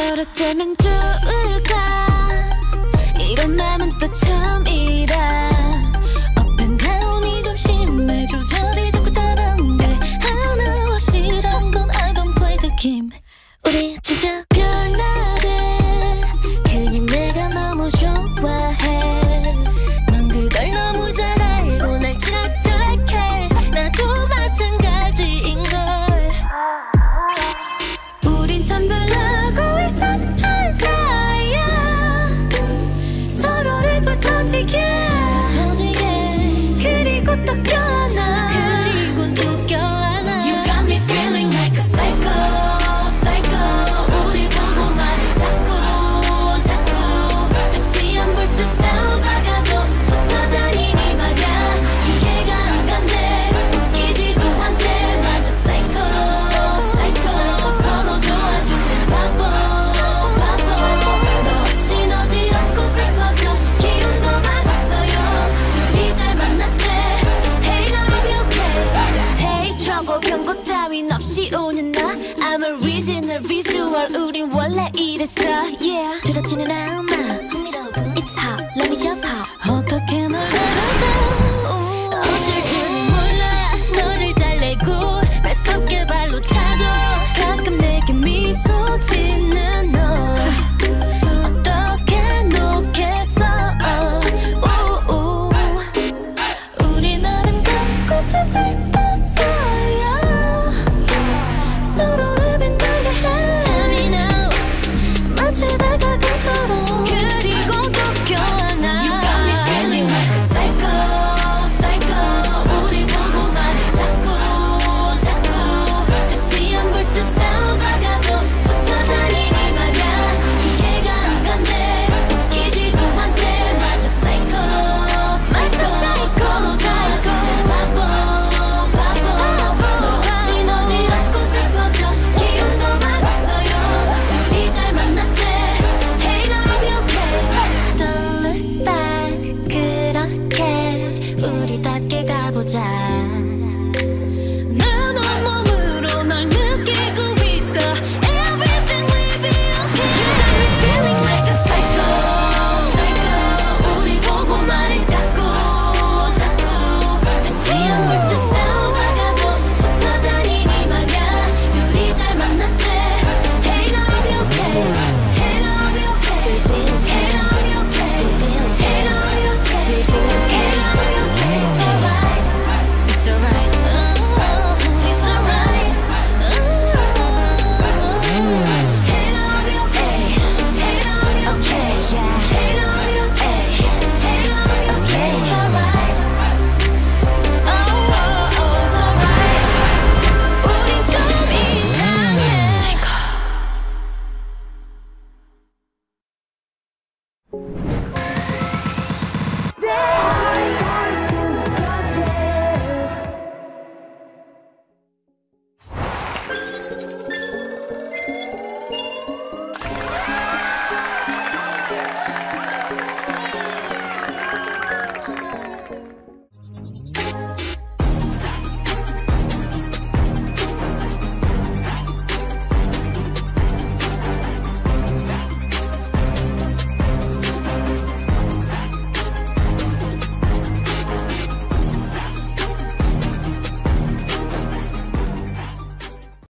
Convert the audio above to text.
너로쩌면 좋을까? 이런 맘은 또 처음이라. 업앤다운이 좀 심해. 조절이 자꾸 다른데 하나와 실은 건 I don't play the game. 우리 진짜 별나 다시 오는 나 I'm a reason, a visual 우린 원래 이랬어 yeah 두렵지는 않아 time. you